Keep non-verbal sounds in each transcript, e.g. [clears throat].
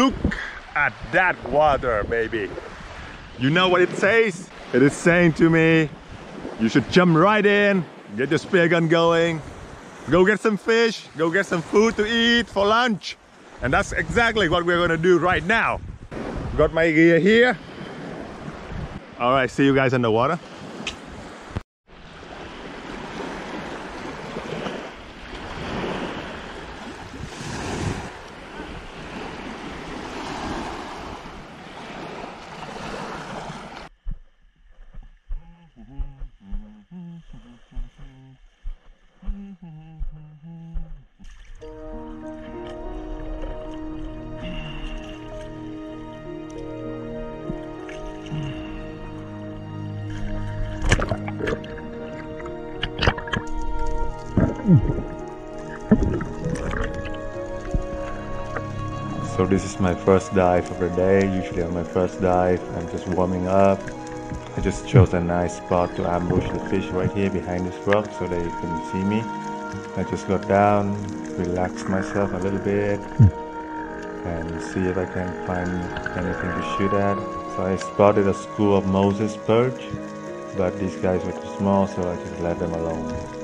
Look at that water, baby. You know what it says? It is saying to me, you should jump right in, get your spear gun going, go get some fish, go get some food to eat for lunch. And that's exactly what we're gonna do right now. Got my gear here. All right, see you guys in So this is my first dive of the day. Usually on my first dive, I'm just warming up. I just chose a nice spot to ambush the fish right here behind this rock so they can see me. I just got down, relax myself a little bit and see if I can find anything to shoot at. So I spotted a school of Moses perch, but these guys were too small so I just let them alone.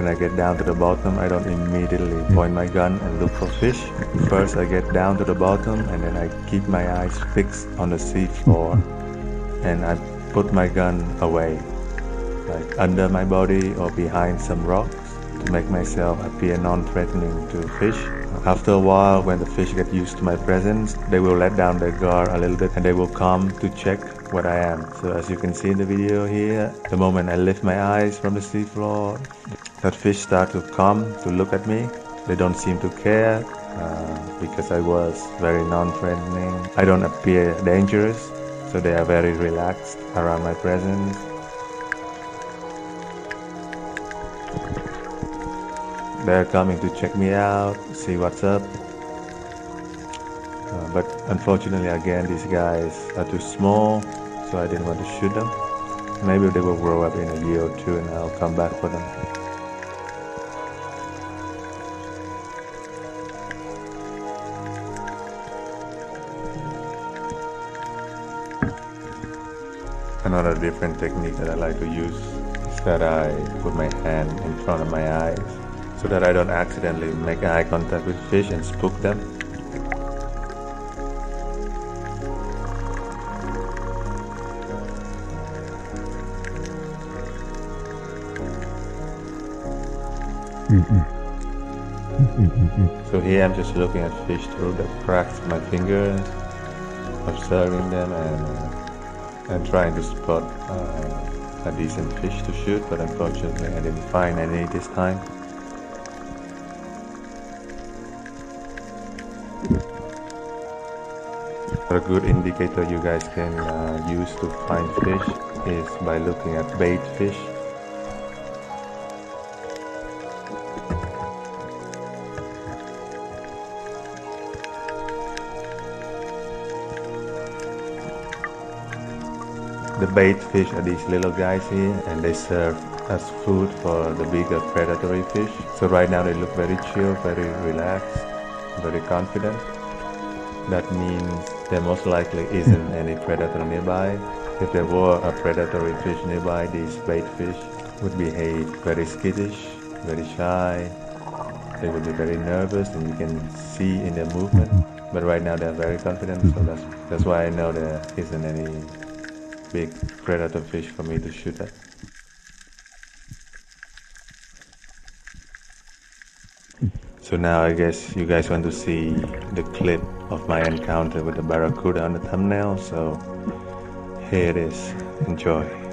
When I get down to the bottom, I don't immediately point my gun and look for fish. First, I get down to the bottom and then I keep my eyes fixed on the sea floor and I put my gun away, like under my body or behind some rocks to make myself appear non-threatening to fish. After a while, when the fish get used to my presence, they will let down their guard a little bit and they will come to check what I am. So as you can see in the video here, the moment I lift my eyes from the seafloor, that fish start to come to look at me. They don't seem to care uh, because I was very non-threatening. I don't appear dangerous, so they are very relaxed around my presence. They're coming to check me out, see what's up. Uh, but unfortunately, again, these guys are too small, so I didn't want to shoot them. Maybe they will grow up in a year or two and I'll come back for them. Another different technique that I like to use is that I put my hand in front of my eyes so that I don't accidentally make eye contact with fish and spook them. So here I'm just looking at fish through the cracks of my fingers, observing them and, uh, and trying to spot uh, a decent fish to shoot, but unfortunately I didn't find any this time. A good indicator you guys can uh, use to find fish is by looking at bait fish. The bait fish are these little guys here and they serve as food for the bigger predatory fish. So right now they look very chill, very relaxed, very confident. That means there most likely isn't hmm. any predator nearby. If there were a predatory fish nearby, these bait fish would behave very skittish, very shy. They would be very nervous and you can see in their movement. Hmm. But right now they're very confident, so hmm. that's, that's why I know there isn't any big predator fish for me to shoot at. So now I guess you guys want to see the clip of my encounter with the barracuda on the thumbnail, so here it is. Enjoy.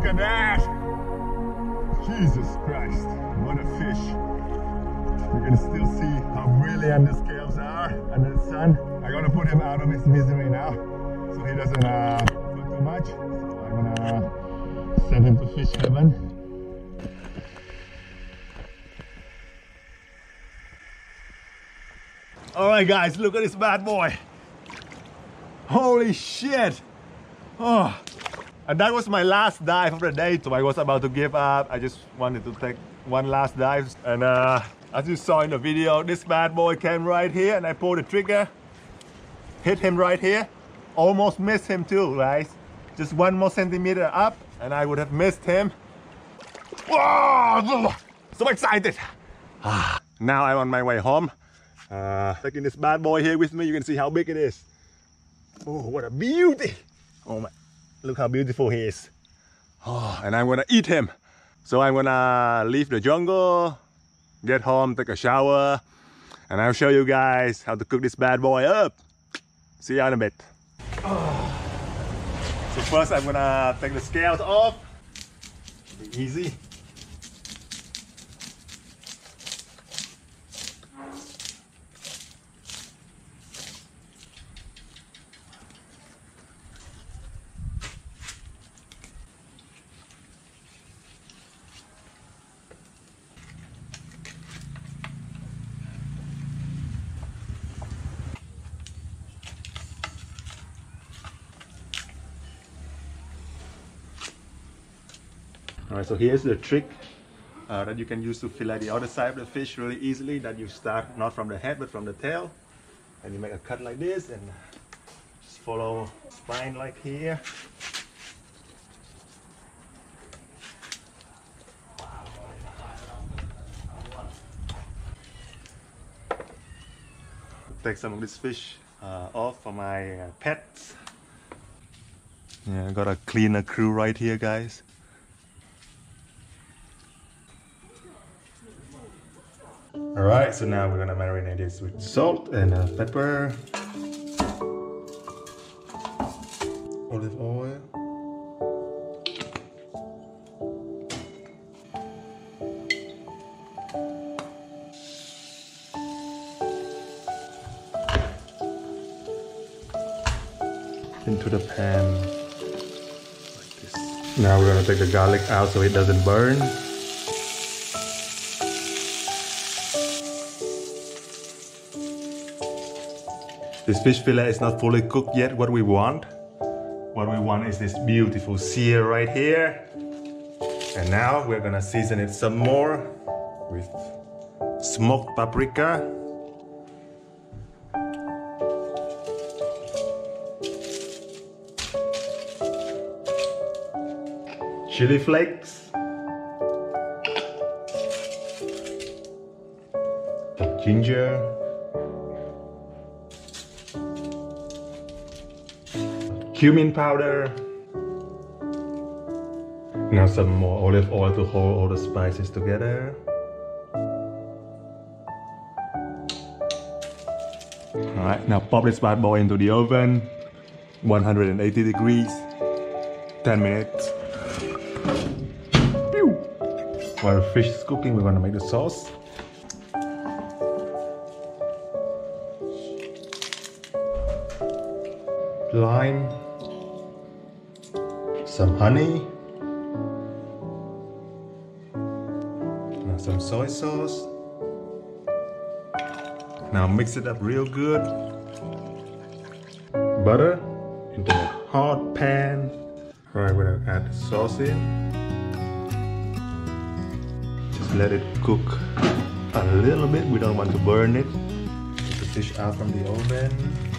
Look at that! Jesus Christ, what a fish. You can still see how brilliant the scales are under the sun. I'm gonna put him out of his misery now so he doesn't uh, suffer too much. So I'm gonna send him to fish heaven. Alright guys, look at this bad boy. Holy shit! Oh, and that was my last dive of the day, so I was about to give up. I just wanted to take one last dive. And uh, as you saw in the video, this bad boy came right here and I pulled the trigger, hit him right here. Almost missed him too, guys. Just one more centimeter up and I would have missed him. Whoa, so excited. now I'm on my way home. Uh, taking this bad boy here with me, you can see how big it is. Oh, what a beauty! Oh my, look how beautiful he is. Oh, and I'm gonna eat him. So I'm gonna leave the jungle, get home, take a shower, and I'll show you guys how to cook this bad boy up. See you in a bit. So first I'm gonna take the scales off. Be easy. Alright, so here's the trick uh, that you can use to fillet the other side of the fish really easily. That you start not from the head but from the tail. And you make a cut like this and just follow spine like here. Take some of this fish uh, off for my uh, pets. Yeah, I got a cleaner crew right here, guys. Alright, so now we're gonna marinate this with salt and uh, pepper, olive oil, into the pan like this. Now we're gonna take the garlic out so it doesn't burn. This fish fillet is not fully cooked yet what we want. What we want is this beautiful sear right here. And now we're gonna season it some more with smoked paprika. Chili flakes. ginger, cumin powder, now some more olive oil to hold all the spices together. Alright, now pop this bad boy into the oven, 180 degrees, 10 minutes. Pew! While the fish is cooking, we're gonna make the sauce. Lime, some honey, now some soy sauce. Now mix it up real good. Butter into a hot pan. Alright, we're gonna add the sauce in. Just let it cook a little bit. We don't want to burn it. Take the fish out from the oven.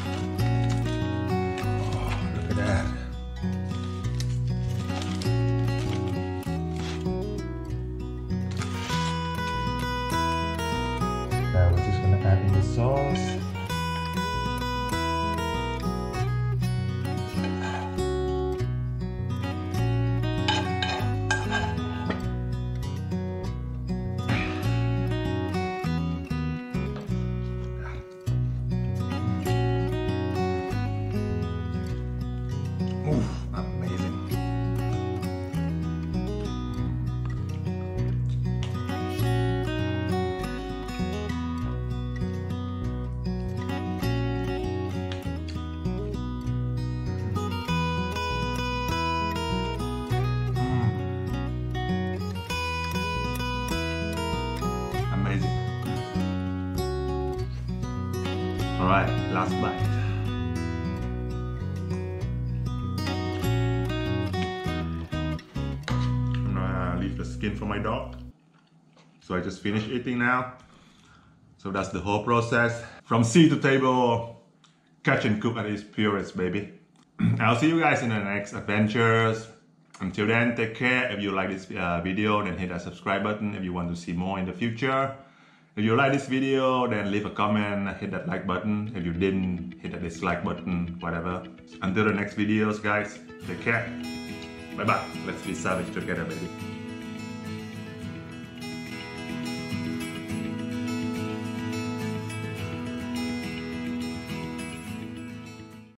All right, last bite. I'm gonna leave the skin for my dog. So I just finished eating now. So that's the whole process. From sea to table, catch and cook at its purest, baby. [clears throat] I'll see you guys in the next adventures. Until then, take care. If you like this uh, video, then hit that subscribe button if you want to see more in the future. If you like this video, then leave a comment, hit that like button. If you didn't, hit that dislike button, whatever. Until the next videos, guys, take care. Bye bye. Let's be savage together, baby.